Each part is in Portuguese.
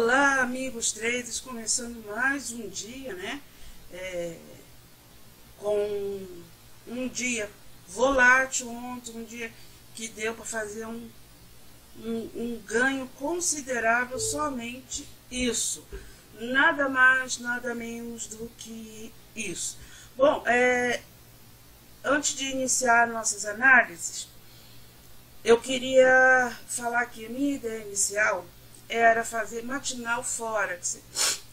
Olá, amigos traders, começando mais um dia, né? É, com um dia volátil ontem, um dia que deu para fazer um, um, um, ganho considerável somente isso. Nada mais, nada menos do que isso. Bom, é, antes de iniciar nossas análises, eu queria falar que a minha ideia inicial era fazer matinal Forex.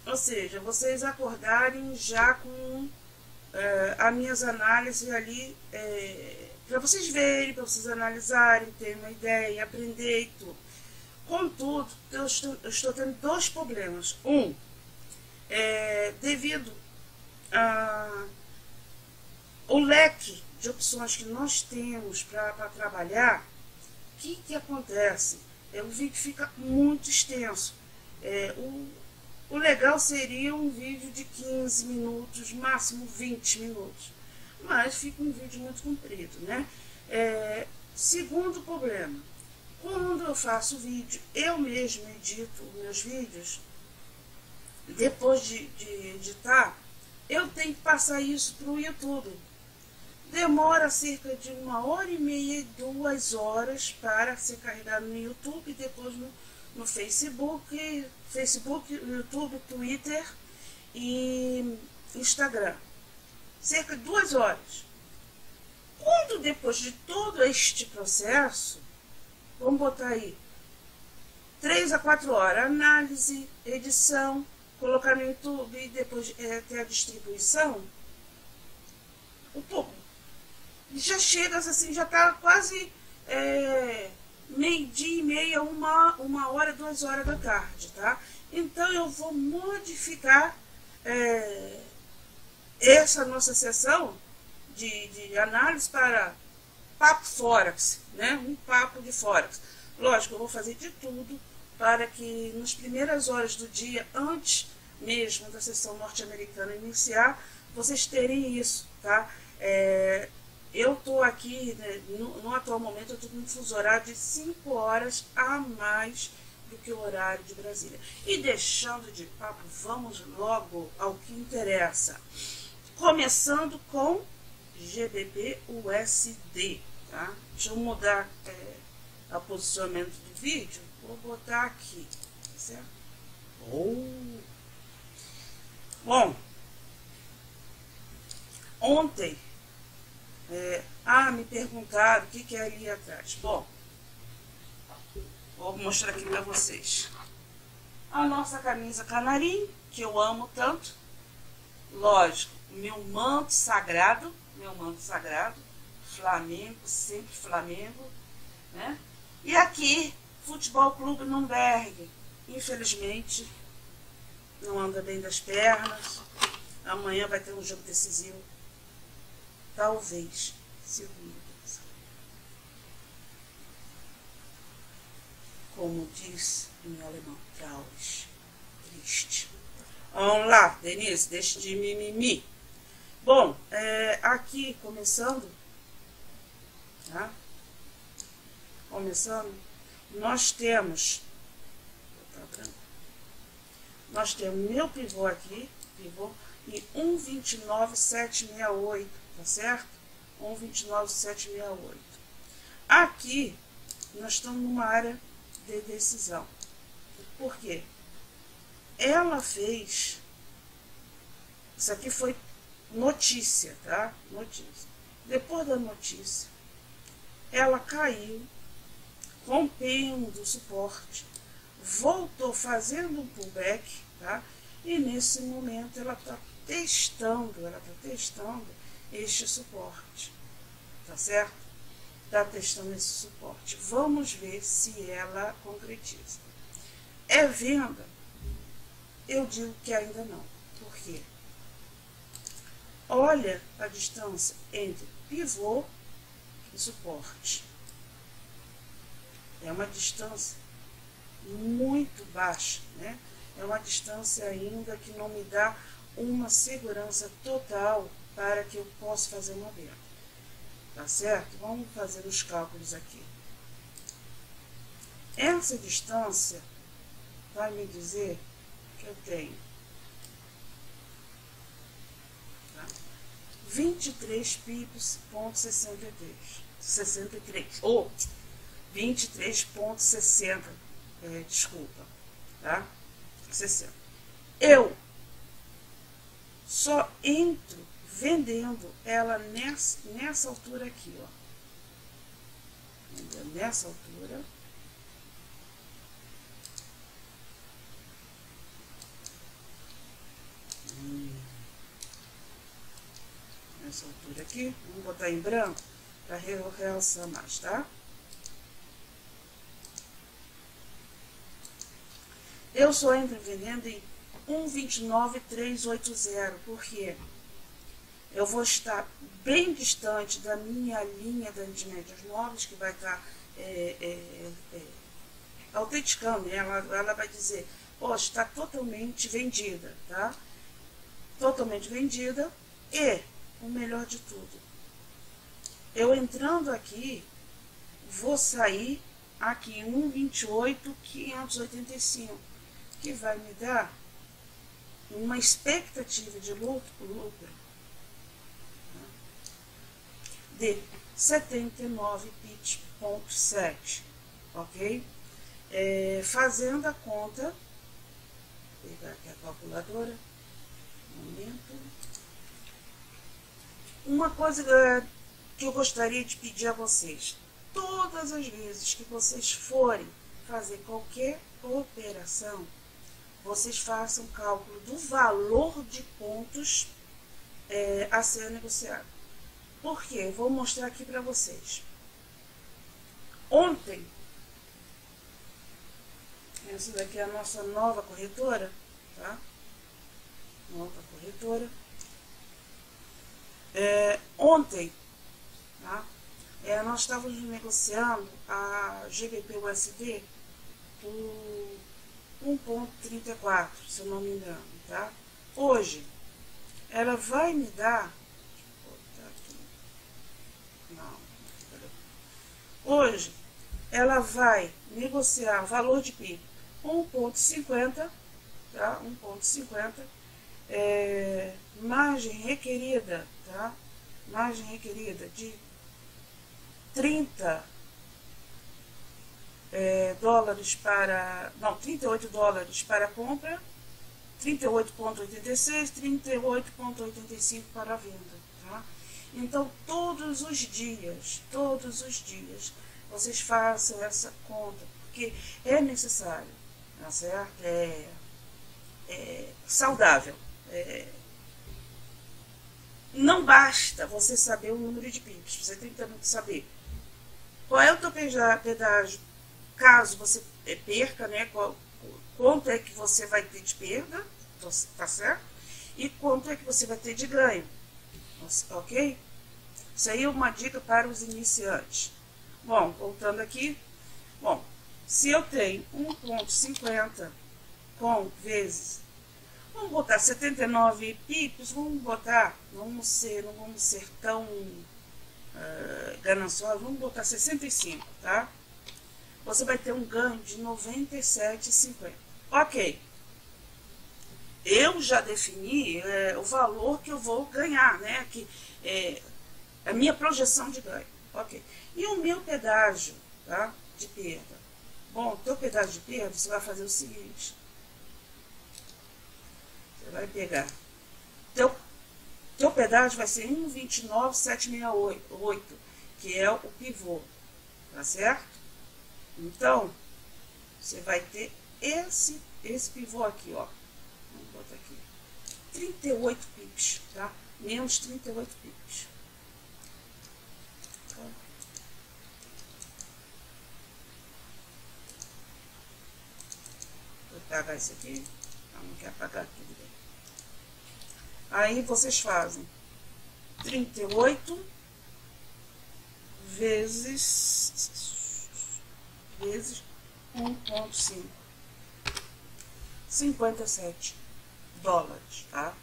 Ou seja, vocês acordarem já com é, as minhas análises ali, é, para vocês verem, para vocês analisarem, terem uma ideia, aprender e tudo. Contudo, eu estou, eu estou tendo dois problemas. Um, é, devido a o leque de opções que nós temos para trabalhar, o que, que acontece? É, o vídeo fica muito extenso. É, o, o legal seria um vídeo de 15 minutos, máximo 20 minutos. Mas fica um vídeo muito comprido, né? É, segundo problema, quando eu faço vídeo, eu mesmo edito meus vídeos, depois de, de editar, eu tenho que passar isso para o YouTube demora cerca de uma hora e meia, duas horas para ser carregado no YouTube, depois no, no Facebook, Facebook, YouTube, Twitter e Instagram. Cerca de duas horas. Quando depois de todo este processo, vamos botar aí, três a quatro horas, análise, edição, colocar no YouTube e depois é, ter a distribuição, um pouco já chega assim, já está quase é, meio-dia e meia, uma, uma hora, duas horas da tarde, tá? Então eu vou modificar é, essa nossa sessão de, de análise para papo Forex, né? Um papo de Forex. Lógico, eu vou fazer de tudo para que nas primeiras horas do dia, antes mesmo da sessão norte-americana iniciar, vocês terem isso, tá? É, eu estou aqui, né, no, no, atual momento, eu estou com um fuso horário de 5 horas a mais do que o horário de Brasília. E deixando de papo, vamos logo ao que interessa. Começando com GBP USD. Tá? Deixa eu mudar é, o posicionamento do vídeo. Vou botar aqui. Tá certo? Oh. Bom, ontem é, ah, me perguntaram o que, que é ali atrás. Bom, vou mostrar aqui para vocês. A nossa camisa canarim, que eu amo tanto. Lógico, meu manto sagrado, meu manto sagrado, Flamengo, sempre Flamengo, né? E aqui, Futebol Clube Nürnberg. Infelizmente, não anda bem das pernas. Amanhã vai ter um jogo decisivo talvez, segundo. Como diz em alemão, traurig, triste. Vamos lá, Denise, deixa de mimimi. Bom, é, aqui começando, tá? Começando, nós temos, nós temos meu pivô aqui, pivô, e 1,29768 tá certo? 1,29768. Aqui, nós estamos numa área de decisão. Por quê? Ela fez, isso aqui foi notícia, tá? Notícia. Depois da notícia, ela caiu, rompendo o suporte, voltou fazendo um pullback, tá? E nesse momento ela está testando, ela está testando este suporte. Tá certo? Está testando esse suporte. Vamos ver se ela concretiza. É venda? Eu digo que ainda não. Por quê? Olha a distância entre pivô e suporte. É uma distância muito baixa, né? É uma distância ainda que não me dá uma segurança total para que eu possa fazer uma venda. Tá certo? Vamos fazer os cálculos aqui. Essa distância vai me dizer que eu tenho tá? 23 pips, ponto 63. 63. Ou 23,60. É, desculpa. Tá? 60. Eu só entro vendendo ela nessa, nessa altura aqui, ó. Nessa altura. Nessa altura aqui. Vamos botar em branco para realçar mais, tá? Eu só entro vendendo em 1,29380, porque eu vou estar bem distante da minha linha de médias móveis, que vai estar é, é, é, autenticando, né? ela, ela vai dizer, poxa, está totalmente vendida, tá? Totalmente vendida e, o melhor de tudo, eu entrando aqui, vou sair aqui em 1,28,585 que vai me dar uma expectativa de lucro, lucro de 79 pips.7, ok? É, fazendo a conta, vou pegar aqui a calculadora, um momento. Uma coisa é, que eu gostaria de pedir a vocês, todas as vezes que vocês forem fazer qualquer operação, vocês façam cálculo do valor de pontos é, a ser negociado. Por quê? Vou mostrar aqui para vocês. Ontem, essa daqui é a nossa nova corretora, tá? Nova corretora. É, ontem, tá? É, nós estávamos negociando a GBP USD por 1.34, se eu não me engano, tá? Hoje, ela vai me dar... Não, hoje, ela vai negociar valor de PIB 1.50, tá? 1.50, é, margem requerida, tá? Margem requerida de 30 é, dólares para. Não, 38 dólares para compra, 38,86, 38,85 para venda. Então, todos os dias, todos os dias, vocês façam essa conta, porque é necessário, tá certo? É, é saudável. É, não basta você saber o número de pips, você tem que também saber qual é o teu pedágio caso você perca, né, qual, quanto é que você vai ter de perda, tá certo? E quanto é que você vai ter de ganho, ok? Isso aí é uma dica para os iniciantes. Bom, voltando aqui, bom, se eu tenho 1.50 com vezes, vamos botar 79 pips, vamos botar, vamos ser, não vamos ser tão uh, gananciosos, vamos botar 65, tá? você vai ter um ganho de 97,50. Ok. Eu já defini é, o valor que eu vou ganhar, né? Que é a minha projeção de ganho. Ok. E o meu pedágio tá? de perda? Bom, o teu pedágio de perda, você vai fazer o seguinte. Você vai pegar. Teu, teu pedágio vai ser 1,29768, que é o pivô. Tá certo? Então, você vai ter esse, esse pivô aqui, ó. Vamos botar aqui. 38 pips, tá? Menos 38 pips. Tá? Vou apagar isso aqui. Não quer apagar tudo. Aí vocês fazem 38 vezes vezes 1,5. 57 dólares, tá?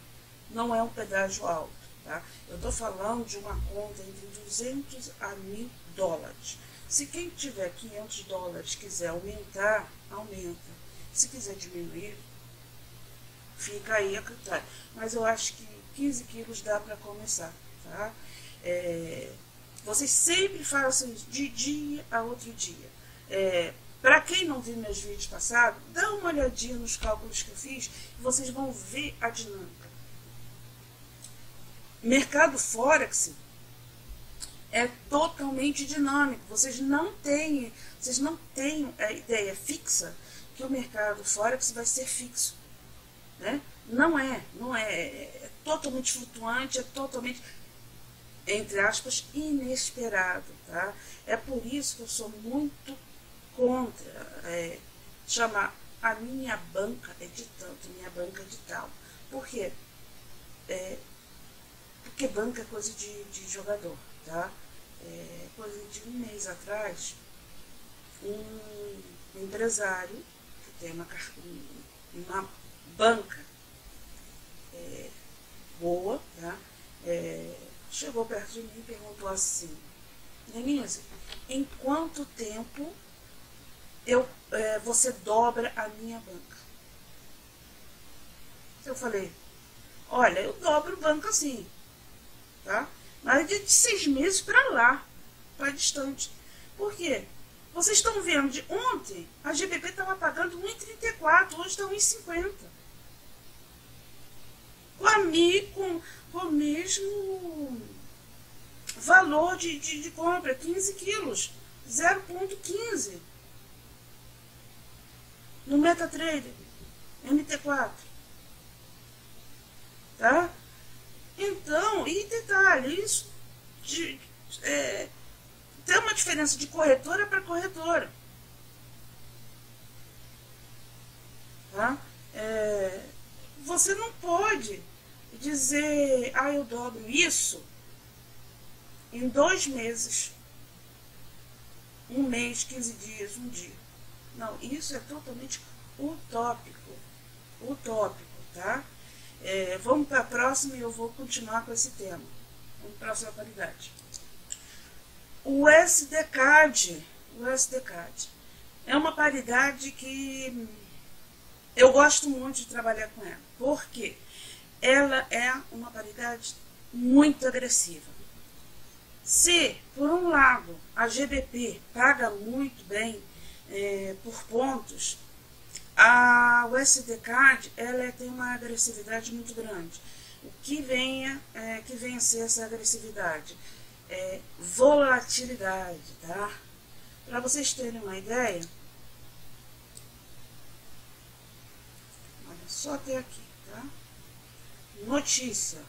Não é um pedágio alto, tá? Eu tô falando de uma conta entre 200 a 1000 dólares. Se quem tiver 500 dólares quiser aumentar, aumenta. Se quiser diminuir, fica aí a critério. Mas eu acho que 15 quilos dá para começar, tá? É, vocês sempre façam de dia a outro dia. É, para quem não viu meus vídeos passados, dá uma olhadinha nos cálculos que eu fiz e vocês vão ver a dinâmica. Mercado Forex é totalmente dinâmico. Vocês não têm, vocês não têm a ideia fixa que o mercado Forex vai ser fixo. Né? Não é, não é. É totalmente flutuante, é totalmente, entre aspas, inesperado. Tá? É por isso que eu sou muito contra é, chamar a minha banca é de tanto, minha banca é de tal. Por quê? É, porque banca é coisa de, de jogador, tá? É, coisa de um mês atrás, um empresário tem uma, uma banca é, boa, tá? É, chegou perto de mim e perguntou assim, Denise, em quanto tempo eu, é, você dobra a minha banca? Eu falei, olha, eu dobro banca sim, tá? Mas de seis meses para lá, para distante. Por quê? Vocês estão vendo, de ontem a GBP estava pagando 1,34, hoje está 1,50 com, a com, com o mesmo valor de, de, de compra, 15 quilos, 0,15 no MetaTrader, MT4. Tá? Então, e detalhe, isso de, é, tem uma diferença de corretora para corretora. Tá? É, você não pode dizer, ah, eu dobro isso em dois meses, um mês, 15 dias, um dia. Não, isso é totalmente utópico. Utópico, tá? É, vamos para a próxima e eu vou continuar com esse tema. Vamos para a próxima paridade. O SDCAD, o SDCAD é uma paridade que eu gosto muito de trabalhar com ela. Por quê? ela é uma paridade muito agressiva. Se, por um lado, a GBP paga muito bem é, por pontos, a USDCAD ela tem uma agressividade muito grande. O que venha, é, que venha ser essa agressividade? É, volatilidade, tá? Para vocês terem uma ideia, olha só até aqui. Notícia.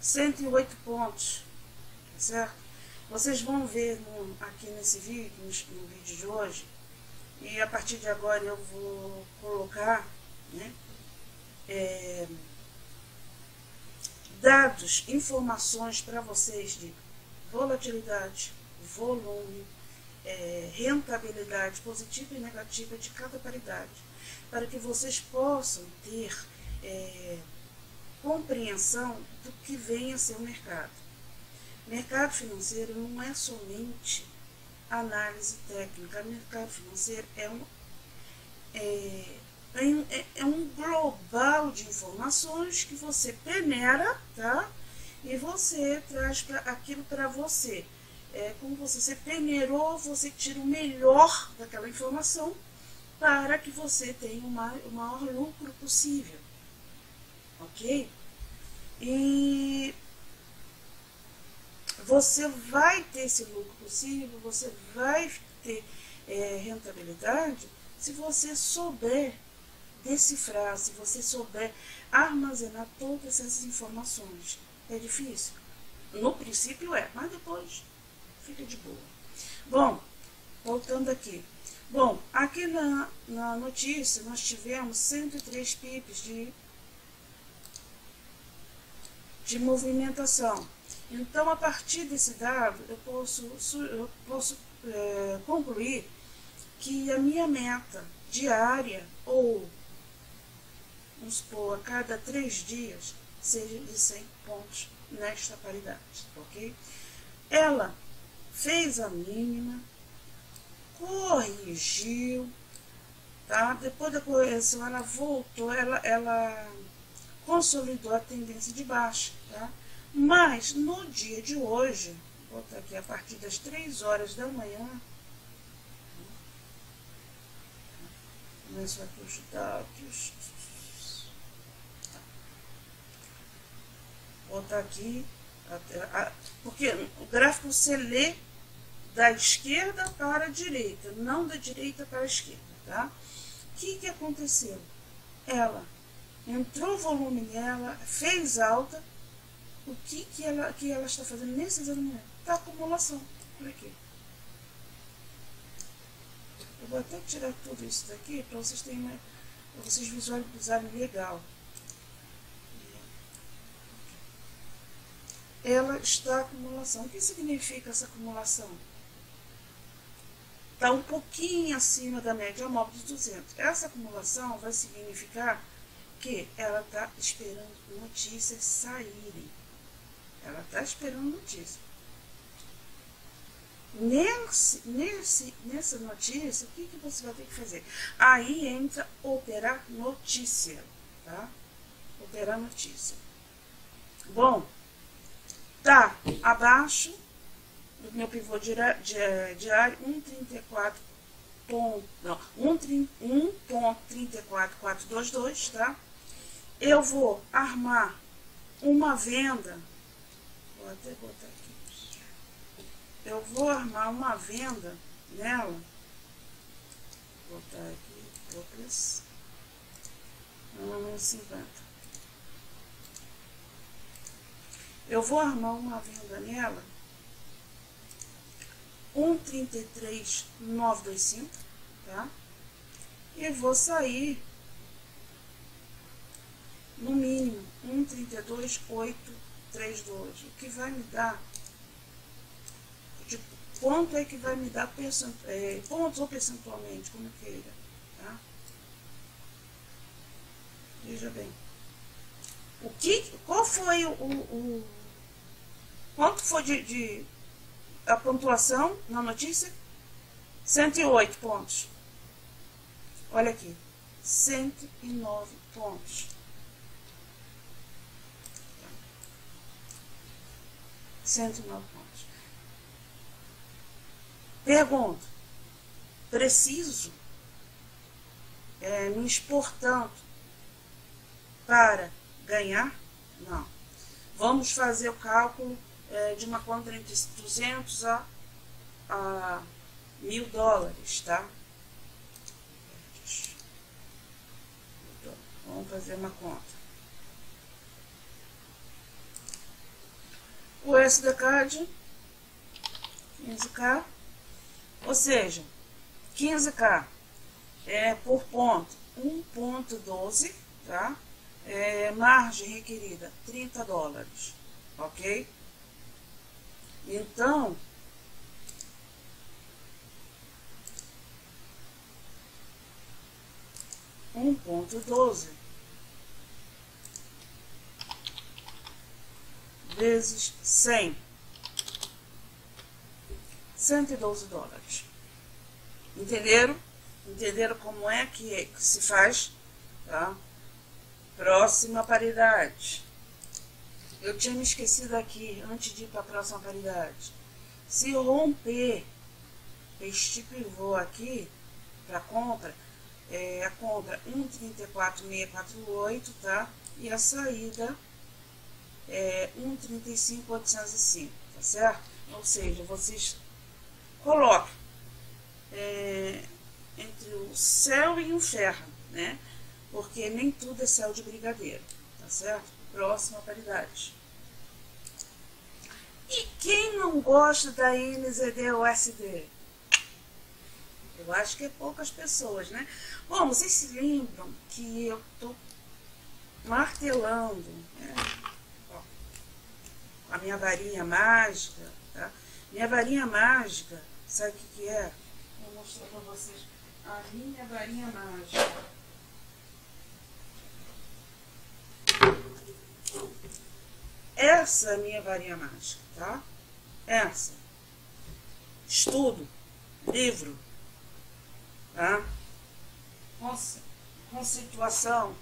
108 pontos. Tá certo? Vocês vão ver no, aqui nesse vídeo, no, no, vídeo de hoje, e a partir de agora eu vou colocar né, é, dados, informações para vocês de volatilidade, volume, é, rentabilidade positiva e negativa de cada paridade, para que vocês possam ter é, compreensão do que vem a ser o mercado. Mercado financeiro não é somente análise técnica, mercado financeiro é um, é, é, é um global de informações que você peneira, tá? E você traz pra, aquilo para você. É como você, você peneirou, você tira o melhor daquela informação para que você tenha o maior, o maior lucro possível ok? E você vai ter esse lucro possível, você vai ter é, rentabilidade se você souber decifrar, se você souber armazenar todas essas informações. É difícil? No princípio é, mas depois fica de boa. Bom, voltando aqui. Bom, aqui na, na notícia nós tivemos 103 pips de de movimentação. Então, a partir desse dado, eu posso, eu posso é, concluir que a minha meta diária, ou, vamos supor, a cada três dias, seja de 100 pontos nesta paridade, ok? Ela fez a mínima, corrigiu, Tá? Depois da correção, ela voltou, ela, ela consolidou a tendência de baixa. Tá? Mas, no dia de hoje, vou botar aqui a partir das 3 horas da manhã, começo aqui os dados, vou botar aqui, porque o gráfico você lê da esquerda para a direita, não da direita para a esquerda, tá? O que, que aconteceu? Ela entrou volume nela, fez alta, o que, que, ela, que ela está fazendo nesse exato momento? Está acumulação. Olha aqui. Eu vou até tirar tudo isso daqui para vocês terem para vocês visualizarem legal. Ela está acumulação. O que significa essa acumulação? Está um pouquinho acima da média móvel de 200. Essa acumulação vai significar que ela está esperando notícias saírem. Ela está esperando notícia. Nesse, nesse, nessa notícia, o que, que você vai ter que fazer? Aí entra operar notícia, tá? Operar notícia. Bom, tá abaixo do meu pivô diário 1,34 ponto, não, 1.34422, tá? Eu vou armar uma venda Vou até botar aqui. Eu vou armar uma venda nela. Vou botar aqui, opas. 1,50. Eu vou armar uma venda nela. 1,33,925, tá? E vou sair no mínimo 1,32,8 3 2, o que vai me dar, de quanto é que vai me dar é, pontos ou percentualmente, como queira, tá? Veja bem. O que, qual foi o, o quanto foi de, de a pontuação na notícia? 108 pontos. Olha aqui, 109 pontos. 109 pontos. Pergunto, preciso é, me expor tanto para ganhar? Não. Vamos fazer o cálculo é, de uma conta entre 200 a, a mil dólares, tá? Vamos fazer uma conta. o SDCAD 15K, ou seja, 15K é por ponto 1.12, tá? É, margem requerida 30 dólares, ok? Então, um ponto doze vezes 100. 112 dólares. Entenderam? Entenderam como é que, é que se faz? Tá? Próxima paridade. Eu tinha me esquecido aqui, antes de ir para a próxima paridade. Se romper este pivô aqui, para compra, é, a compra 1,34648, tá? E a saída é, 1,35,805, tá certo? Ou seja, vocês colocam é, entre o céu e o inferno, né? Porque nem tudo é céu de brigadeiro, tá certo? Próxima paridade. E quem não gosta da NZD-USD? Eu acho que é poucas pessoas, né? Bom, vocês se lembram que eu tô martelando, né? a minha varinha mágica, tá? Minha varinha mágica, sabe o que, que é? Vou mostrar para vocês a minha varinha mágica. Essa é minha varinha mágica, tá? Essa. Estudo, livro, tá? conceituação.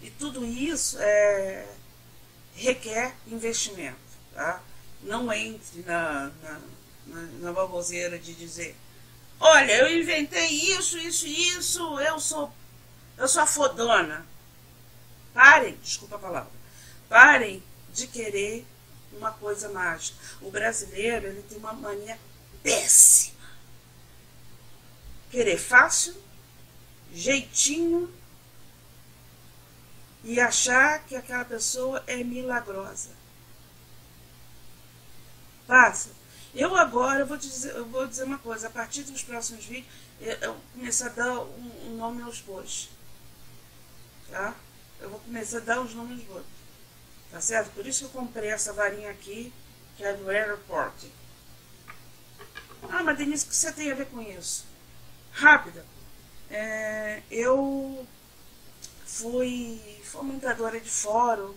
E tudo isso é, requer investimento. Tá? Não entre na, na, na, na baboseira de dizer olha, eu inventei isso, isso e isso, eu sou, eu sou a fodona. Parem, desculpa a palavra, parem de querer uma coisa mágica. O brasileiro ele tem uma mania péssima. Querer fácil, jeitinho e achar que aquela pessoa é milagrosa. Passa. Eu agora eu vou dizer, eu vou dizer uma coisa, a partir dos próximos vídeos, eu, começar a dar um, um nome aos bois. Tá? Eu vou começar a dar os nomes aos bois. Tá certo? Por isso que eu comprei essa varinha aqui, que é do Airport. Ah, mas Denise, o que você tem a ver com isso? Rápida. É, eu fui fomentadora de fórum,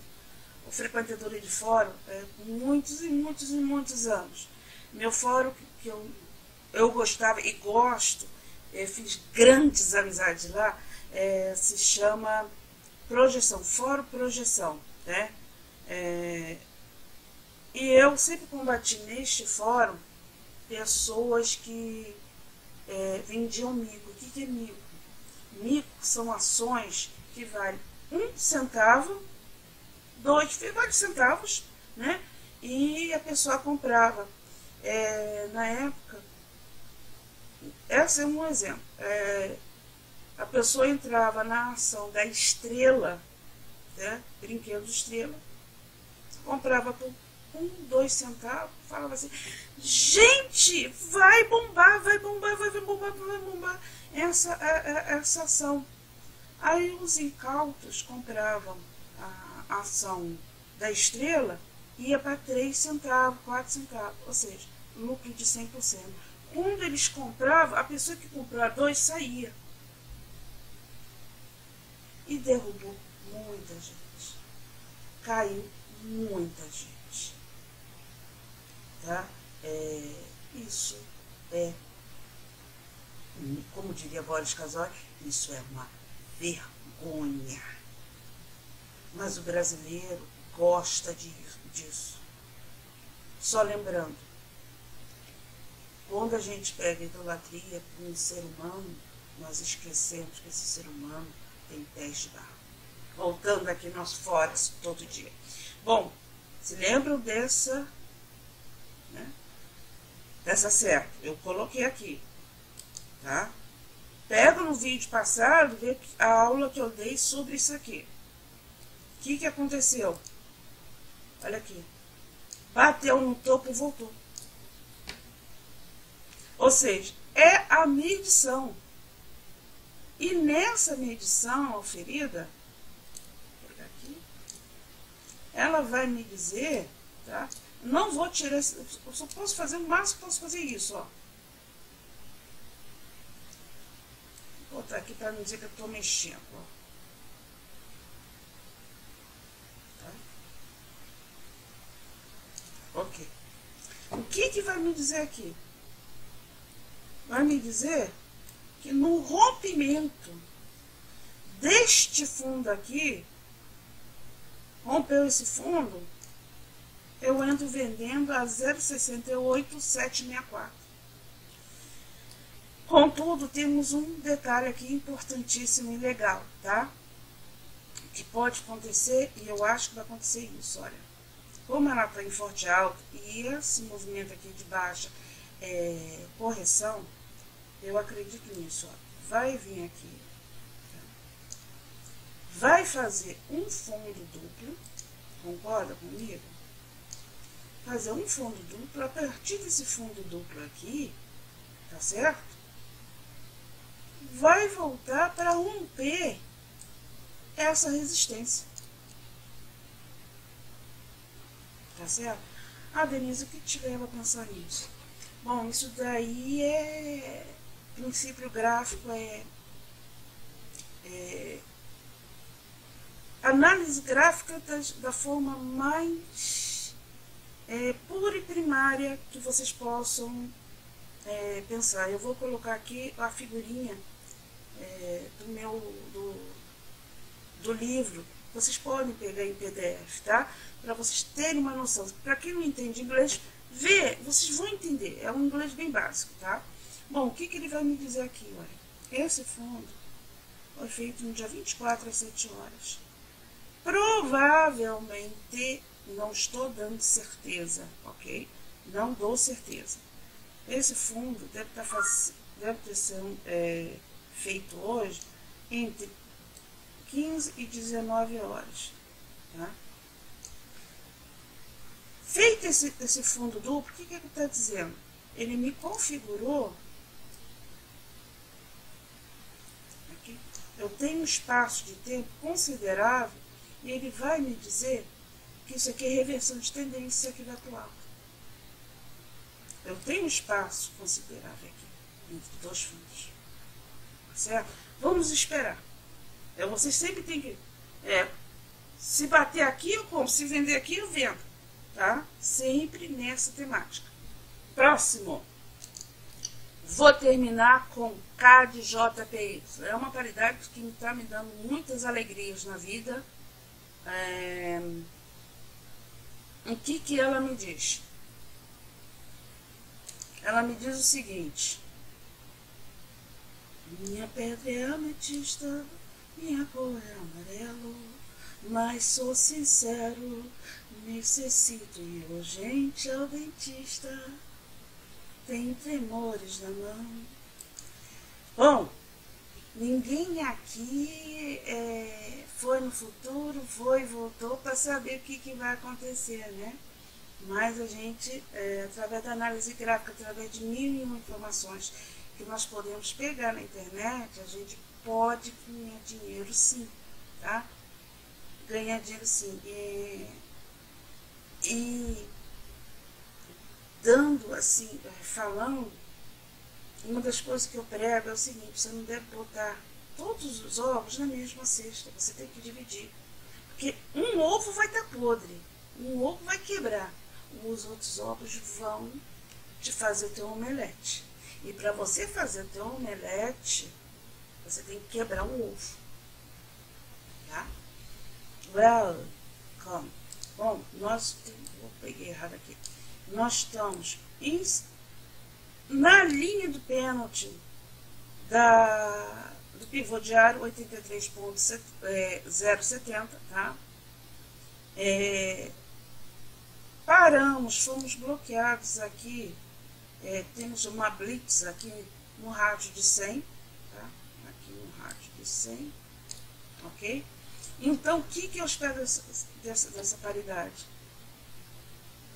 frequentadora de fórum, é, muitos e muitos e muitos anos. Meu fórum que eu, eu gostava e gosto, é, fiz grandes amizades lá, é, se chama Projeção, Fórum Projeção, né? É, e eu sempre combati neste fórum pessoas que é, vendiam mico. O que, que é mico? Mico são ações que valem um centavo, dois, vários centavos, né? E a pessoa comprava. É, na época, esse é um exemplo. É, a pessoa entrava na ação da estrela, né? brinquedo estrela, comprava por um, dois centavos, falava assim, gente, vai bombar, vai bombar, vai, bombar, vai bombar essa, essa ação. Aí os incautos compravam a ação da estrela, ia para 3 centavos, 4 centavos, ou seja, lucro de 100%. Quando eles compravam, a pessoa que comprou a dois saía. E derrubou muita gente. Caiu muita gente. Tá? É, isso é, como diria Boris Casoy, isso é uma vergonha. Mas o brasileiro gosta disso. Só lembrando, quando a gente pega idolatria com um ser humano, nós esquecemos que esse ser humano tem pés de barro. Voltando aqui nosso fora todo dia. Bom, se lembram dessa, né, dessa certa? Eu coloquei aqui, tá? Pega no vídeo passado, vê a aula que eu dei sobre isso aqui. O que, que aconteceu? Olha aqui. Bateu no topo e voltou. Ou seja, é a medição. E nessa medição oferida, ela vai me dizer, tá? Não vou tirar, eu só posso fazer o máximo que posso fazer isso, ó. Vou botar aqui para não dizer que eu estou mexendo, ó. Tá? Ok. O que que vai me dizer aqui? Vai me dizer que no rompimento deste fundo aqui, rompeu esse fundo, eu entro vendendo a 0,68764. Contudo, temos um detalhe aqui importantíssimo e legal, tá? Que pode acontecer, e eu acho que vai acontecer isso, olha. Como ela está em forte alto e esse movimento aqui de baixa é, correção, eu acredito nisso, ó. Vai vir aqui vai fazer um fundo duplo, concorda comigo? Fazer um fundo duplo, a partir desse fundo duplo aqui, tá certo? Vai voltar para romper essa resistência. Tá certo? Ah, Denise, o que te leva a pensar nisso? Bom, isso daí é princípio gráfico, é, é análise gráfica da, da forma mais é, pura e primária que vocês possam é, pensar. Eu vou colocar aqui a figurinha é, do meu do, do livro. Vocês podem pegar em PDF, tá? Para vocês terem uma noção. Para quem não entende inglês, vê, vocês vão entender. É um inglês bem básico, tá? Bom, o que, que ele vai me dizer aqui? Olha, esse fundo foi feito no dia 24 às 7 horas. Provavelmente, não estou dando certeza, ok? Não dou certeza. Esse fundo deve, estar tá deve ter sido é, feito hoje entre 15 e 19 horas. Tá? Feito esse, esse fundo duplo, o que, que ele está dizendo? Ele me configurou aqui, eu tenho um espaço de tempo considerável e ele vai me dizer que isso aqui é reversão de tendência aqui o alto. Eu tenho espaço considerável aqui entre dois fundos. Certo? Vamos esperar. É, vocês sempre têm que. É, se bater aqui, eu compro. Se vender aqui, eu vendo. Tá? Sempre nessa temática. Próximo. Vou terminar com K de JPY. É uma paridade que está me dando muitas alegrias na vida. É... O que, que ela me diz? Ela me diz o seguinte: Minha pedra é ametista, minha cor é amarelo, mas sou sincero, necessito ir urgente ao dentista. Tenho tremores na mão. Bom, ninguém aqui é, foi no futuro, foi e voltou para saber o que, que vai acontecer, né? Mas a gente, é, através da análise gráfica, através de mil e uma informações que nós podemos pegar na internet, a gente pode ganhar dinheiro sim, tá? Ganhar dinheiro sim. E, e dando assim, falando, uma das coisas que eu prego é o seguinte, você não deve botar todos os ovos na mesma cesta, você tem que dividir. Porque um ovo vai estar podre, um ovo vai quebrar os outros ovos vão te fazer teu omelete. E para você fazer teu omelete, você tem que quebrar um ovo. Tá? Welcome. Bom, nós vou peguei errado aqui. Nós estamos na linha do pênalti da, do pivô diário 83.070, tá? É, Paramos, fomos bloqueados aqui. É, temos uma blitz aqui no rádio de 100, tá? Aqui no rádio de 100, ok? Então, o que, que eu espero dessa, dessa, dessa paridade?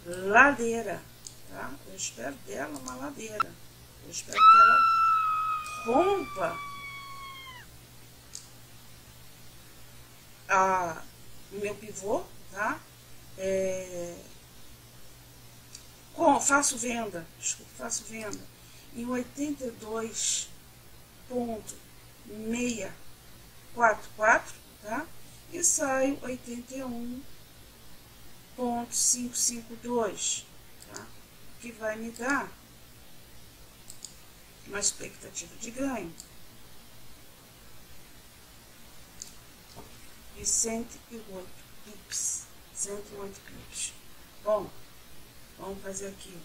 Ladeira, tá? Eu espero dela uma ladeira. Eu espero que ela rompa a, o meu pivô, tá? É, com, faço venda, desculpa, faço venda em 82.644, tá? E saio 81.552, tá? Que vai me dar uma expectativa de ganho de 108 pips, 108 pips. Bom, Vamos fazer aqui.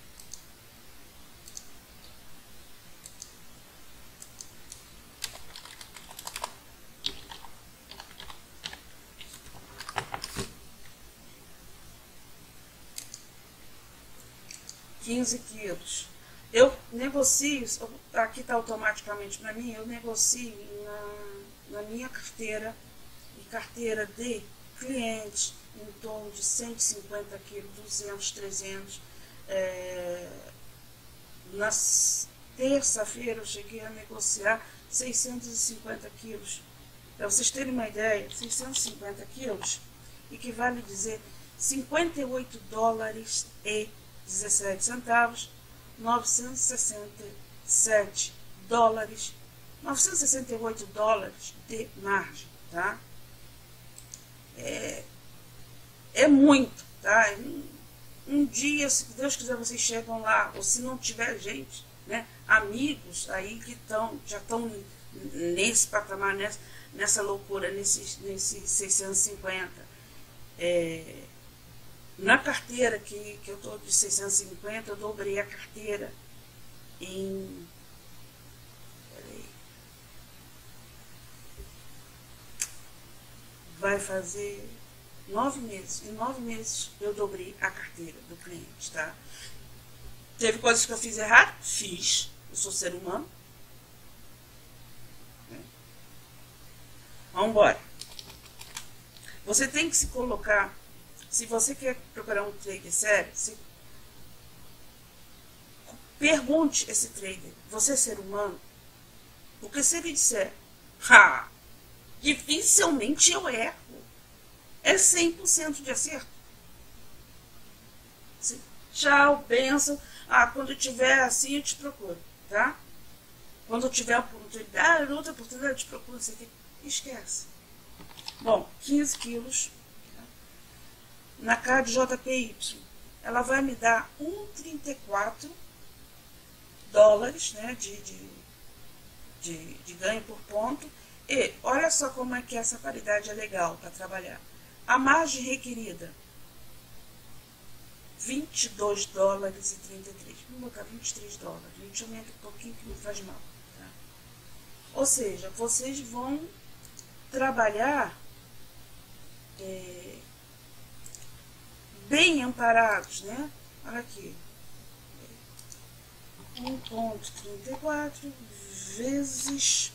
Quinze quilos. Eu negocio, aqui está automaticamente para mim, eu negocio na, na minha carteira e carteira de clientes em torno de 150 quilos, 200, 300. É, na terça-feira eu cheguei a negociar 650 quilos. Para vocês terem uma ideia, 650 quilos equivale a dizer 58 dólares e 17 centavos, 967 dólares, 968 dólares de margem, tá? É, é muito, tá? Um, dia, se Deus quiser, vocês chegam lá, ou se não tiver gente, né? Amigos aí que tão, já estão nesse patamar, nessa, nessa loucura, nesses nesse 650. É, na carteira que, que eu estou de 650, eu dobrei a carteira em. Vai fazer nove meses. Em nove meses eu dobrei a carteira do cliente, tá? Teve coisas que eu fiz errado? Fiz. Eu sou ser humano. Vamos embora. Você tem que se colocar. Se você quer procurar um trader sério, se, pergunte esse trader: Você é ser humano? Porque se ele disser, ha, dificilmente eu erro, é 100% de acerto. Tchau, benção. Ah, quando tiver assim, eu te procuro, tá? Quando tiver oportunidade, outra oportunidade, eu te procuro. Você esquece. Bom, 15 quilos na CAD JPY. Ela vai me dar 1,34 dólares né, de, de, de, de ganho por ponto. E olha só como é que essa paridade é legal para trabalhar. A margem requerida, 22 dólares e 33. Vou botar 23 dólares. A gente aumenta um pouquinho que não faz mal. Tá? Ou seja, vocês vão trabalhar é, bem amparados, né? Olha aqui. 1.34 vezes.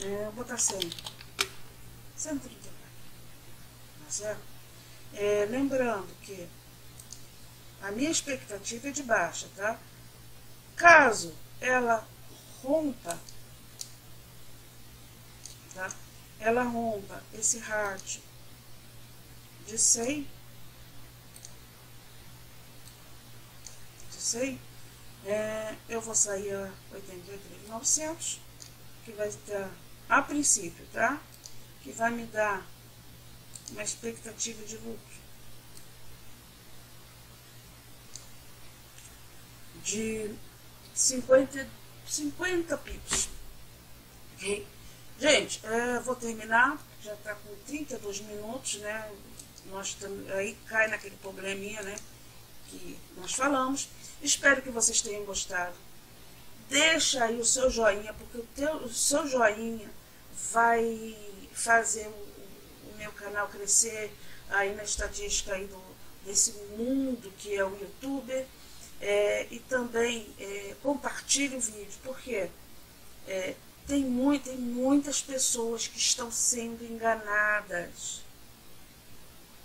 É, vou botar 100. 134. Tá certo? É, lembrando que a minha expectativa é de baixa, tá? Caso ela rompa, tá? ela rompa esse rádio de 100, de 100 é, eu vou sair a 83.900, que vai dar, a princípio, tá? Que vai me dar uma expectativa de lucro de 50, 50 pips. Ok? Gente, é, vou terminar, já está com 32 minutos, né? Nós aí cai naquele probleminha, né? Que nós falamos. Espero que vocês tenham gostado. Deixa aí o seu joinha, porque o, teu, o seu joinha vai fazer o, meu canal crescer aí na estatística aí do, desse mundo que é o youtuber. É, e também é, compartilhe o vídeo, porque é, tem, muito, tem muitas pessoas que estão sendo enganadas.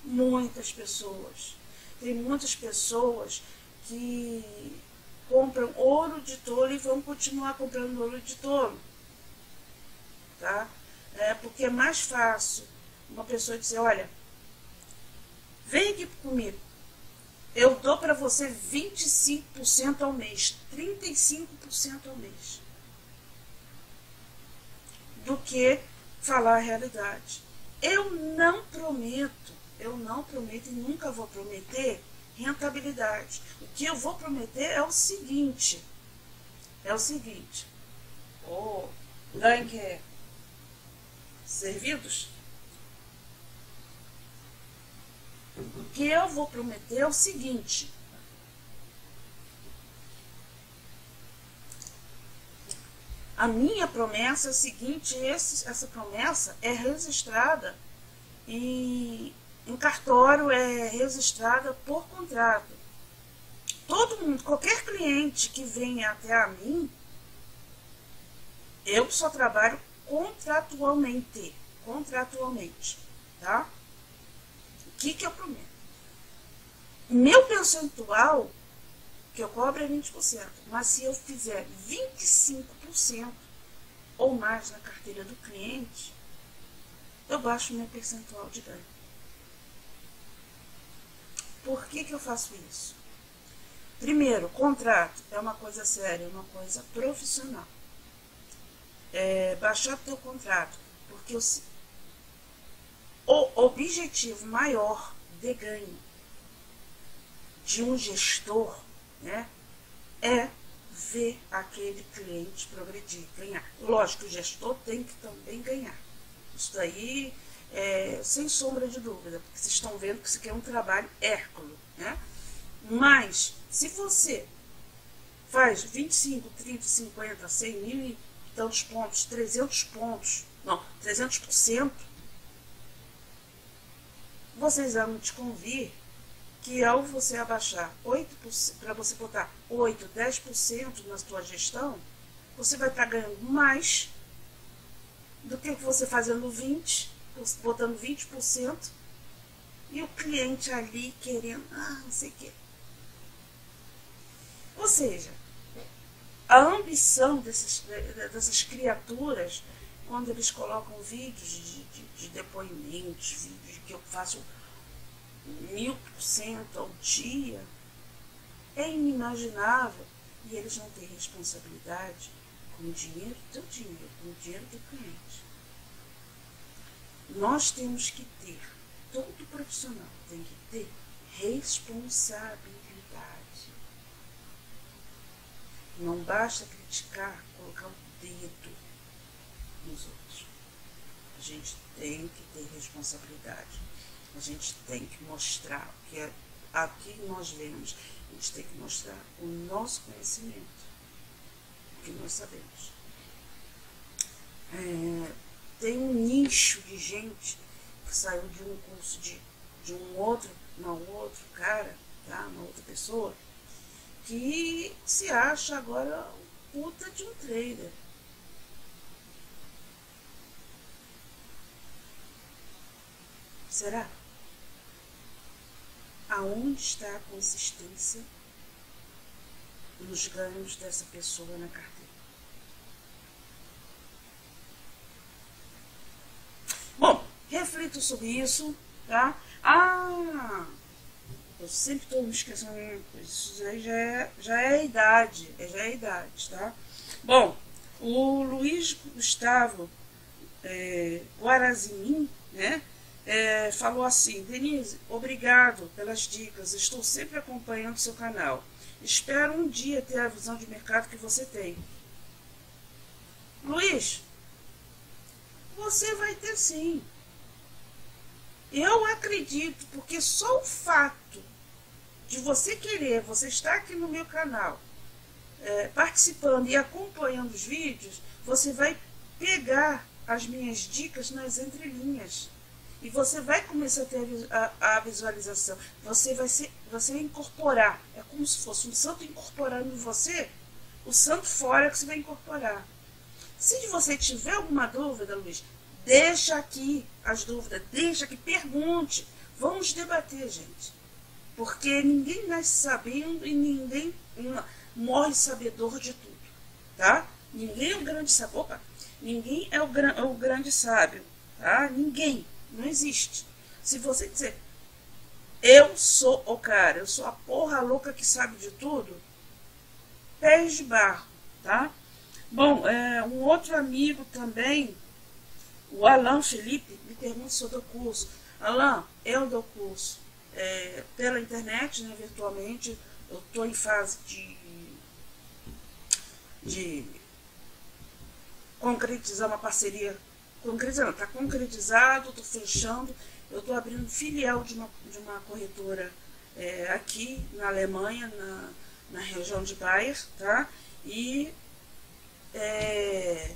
Muitas pessoas. Tem muitas pessoas que compram ouro de tolo e vão continuar comprando ouro de tolo. Tá? É porque é mais fácil uma pessoa dizer, olha, vem aqui comigo. Eu dou para você 25% ao mês, 35% ao mês do que falar a realidade. Eu não prometo, eu não prometo e nunca vou prometer rentabilidade. O que eu vou prometer é o seguinte, é o seguinte, oh, ganho servidos, o que eu vou prometer é o seguinte, A minha promessa é a seguinte: esse, essa promessa é registrada em, em cartório, é registrada por contrato. Todo mundo, qualquer cliente que venha até a mim, eu só trabalho contratualmente. Contratualmente, tá? O que, que eu prometo? Meu percentual que eu cobro é 20%. Mas se eu fizer 25% ou mais na carteira do cliente, eu baixo meu percentual de ganho. Por que, que eu faço isso? Primeiro, contrato é uma coisa séria, uma coisa profissional. É, baixar teu contrato, porque o, o objetivo maior de ganho de um gestor né, é ver aquele cliente progredir, ganhar. Lógico, o gestor tem que também ganhar. Isso daí, é, sem sombra de dúvida, porque vocês estão vendo que isso aqui é um trabalho hérculo. Né? Mas, se você faz 25, 30, 50, 100 mil tantos pontos, 300 pontos, não, 300%, vocês vão te convir que ao você abaixar 8%, para você botar 8, 10% na sua gestão, você vai estar ganhando mais do que você fazendo 20, botando 20%, e o cliente ali querendo, ah, não sei o quê. Ou seja, a ambição desses, dessas criaturas, quando eles colocam vídeos de, de, de depoimentos, vídeos que eu faço mil por cento ao dia, é inimaginável. E eles não têm responsabilidade com o dinheiro do dinheiro, com o dinheiro do cliente. Nós temos que ter, todo profissional tem que ter responsabilidade. Não basta criticar, colocar o dedo nos outros. A gente tem que ter responsabilidade. A gente tem que mostrar que é aqui nós vemos. A gente tem que mostrar o nosso conhecimento, o que nós sabemos. É, tem um nicho de gente que saiu de um curso de, de um outro, uma outro cara, tá? uma outra pessoa, que se acha agora puta de um trader. Será? aonde está a consistência nos ganhos dessa pessoa na carteira. Bom, reflito sobre isso, tá? Ah, eu sempre estou me esquecendo, isso aí já é, já é a idade, já é a idade, tá? Bom, o Luiz Gustavo é, Guarazinim, né? é, falou assim: Denise, obrigado pelas dicas, estou sempre acompanhando seu canal. Espero um dia ter a visão de mercado que você tem. Luiz, você vai ter sim. Eu acredito, porque só o fato de você querer, você estar aqui no meu canal, é, participando e acompanhando os vídeos, você vai pegar as minhas dicas nas entrelinhas. E você vai começar a ter a, a visualização. Você vai, ser, você vai incorporar. É como se fosse um santo incorporando em você, o santo fora que você vai incorporar. Se você tiver alguma dúvida, Luiz, deixa aqui as dúvidas, deixa aqui, pergunte. Vamos debater, gente. Porque ninguém nasce sabendo e ninguém morre sabedor de tudo. Tá? Ninguém é o grande. Opa, ninguém é o, é o grande sábio. Tá? Ninguém. Não existe. Se você dizer, eu sou o cara, eu sou a porra louca que sabe de tudo, pés de barro, tá? Bom, é, um outro amigo também, o Alain Felipe, me pergunta se eu dou curso. Alain, eu dou curso é, pela internet, né, virtualmente. Eu estou em fase de, de concretizar uma parceria concretizando, está concretizado, estou fechando. Eu estou abrindo filial de uma, de uma corretora é, aqui na Alemanha, na, na região de Bayer, tá? E é,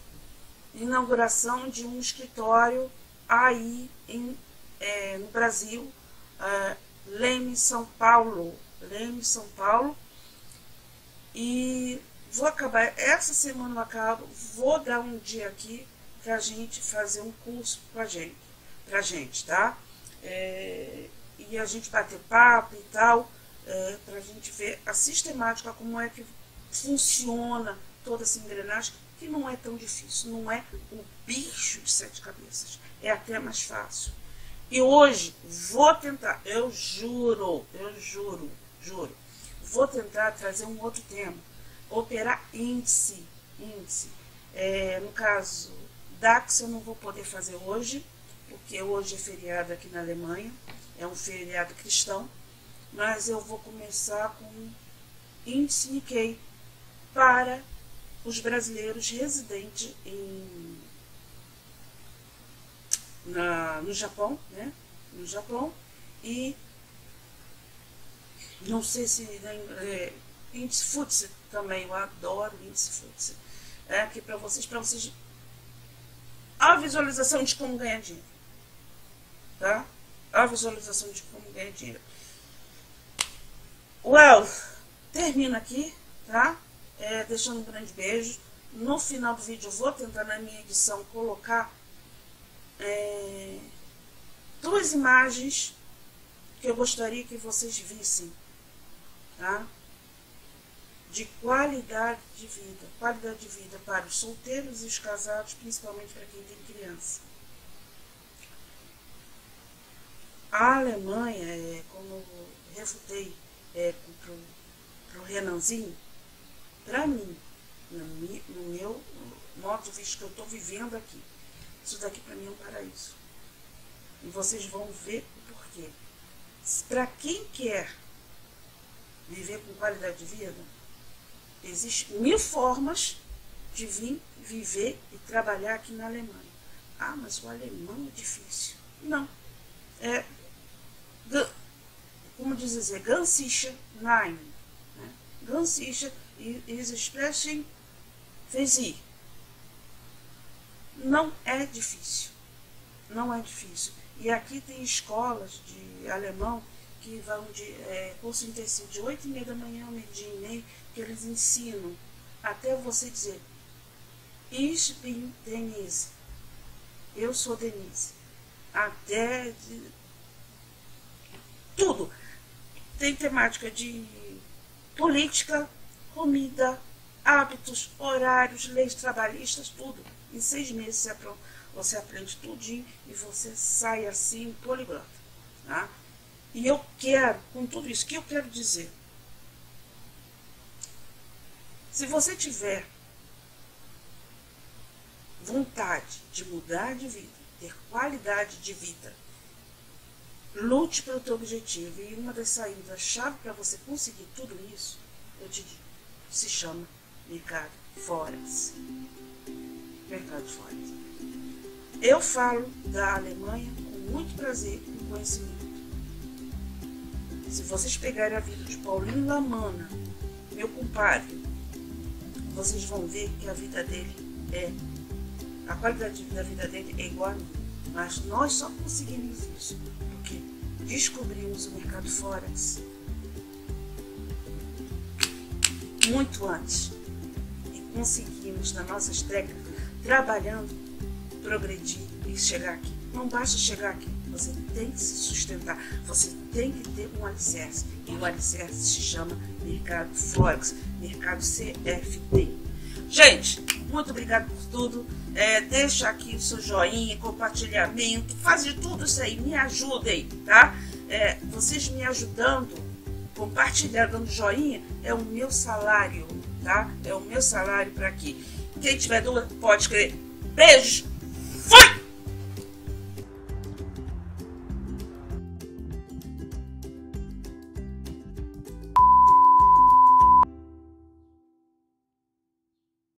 inauguração de um escritório aí em, é, no Brasil, é, Leme, São Paulo. Leme, São Paulo. E vou acabar, essa semana eu acabo, vou dar um dia aqui para a gente fazer um curso com a gente, pra gente, tá? É, e a gente bater papo e tal, é, para a gente ver a sistemática, como é que funciona toda essa engrenagem, que não é tão difícil, não é o bicho de sete cabeças, é até mais fácil. E hoje vou tentar, eu juro, eu juro, juro, vou tentar trazer um outro tema, operar índice, índice. É, no caso, DAX eu não vou poder fazer hoje, porque hoje é feriado aqui na Alemanha, é um feriado cristão, mas eu vou começar com índice Nikkei, para os brasileiros residentes em, na, no Japão, né? No Japão e não sei se é, índice FTSE também, eu adoro índice FTSE. É aqui para vocês, para vocês a visualização de como ganhar dinheiro. Tá? A visualização de como ganhar dinheiro. Well, termino aqui, tá? É, deixando um grande beijo. No final do vídeo eu vou tentar na minha edição colocar é, duas imagens que eu gostaria que vocês vissem, tá? De qualidade de vida, qualidade de vida para os solteiros e os casados, principalmente para quem tem criança. A Alemanha, é, como refutei é, para o Renanzinho, para mim, no, no meu modo de vista que eu estou vivendo aqui, isso daqui para mim é um paraíso. E vocês vão ver o porquê. Para quem quer viver com qualidade de vida, existem mil formas de vir viver e trabalhar aqui na Alemanha. Ah, mas o alemão é difícil. Não. É, como dizer, ganz sicher nein. Né? Ganz sicher is sprechen Não é difícil. Não é difícil. E aqui tem escolas de alemão que vão de é, curso intensivo de 8 e meia da manhã ao meio-dia e que eles ensinam até você dizer Ich bin Denise. Eu sou Denise. Até de, tudo. Tem temática de política, comida, hábitos, horários, leis trabalhistas, tudo. Em seis meses você aprende, tudinho e você sai assim poliglota. Tá? E eu quero, com tudo isso, que eu quero dizer? Se você tiver vontade de mudar de vida, ter qualidade de vida, lute pelo teu objetivo. E uma das saídas chave para você conseguir tudo isso, eu te digo, se chama mercado Forex. Mercado Forex. Eu falo da Alemanha com muito prazer e conhecimento. Se vocês pegarem a vida de Paulinho Lamana, meu compadre, vocês vão ver que a vida dele é. A qualidade da vida dele é igual a mim. Mas nós só conseguimos isso porque descobrimos o mercado Forex muito antes e conseguimos, nas nossas técnicas, trabalhando, progredir e chegar aqui. Não basta chegar aqui, você tem que se sustentar, você tem que ter um alicerce. E o alicerce se chama mercado Forex, mercado CFD. Gente, muito obrigado por tudo. É, deixa aqui o seu joinha, compartilhamento, faz de tudo isso aí, me ajudem, tá? É, vocês me ajudando, compartilhando, dando joinha, é o meu salário, tá? É o meu salário para aqui. Quem tiver dúvida, pode escrever. Beijos! Fui!